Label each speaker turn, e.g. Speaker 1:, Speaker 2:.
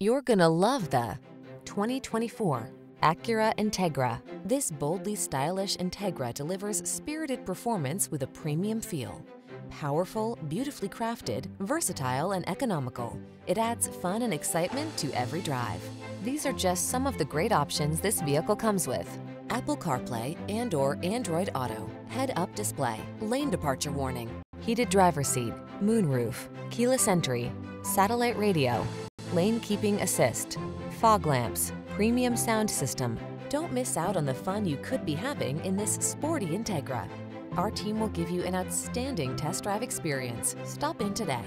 Speaker 1: You're gonna love the 2024 Acura Integra. This boldly stylish Integra delivers spirited performance with a premium feel. Powerful, beautifully crafted, versatile, and economical. It adds fun and excitement to every drive. These are just some of the great options this vehicle comes with. Apple CarPlay and or Android Auto, head-up display, lane departure warning, heated driver seat, moonroof, keyless entry, satellite radio, lane keeping assist, fog lamps, premium sound system. Don't miss out on the fun you could be having in this sporty Integra. Our team will give you an outstanding test drive experience. Stop in today.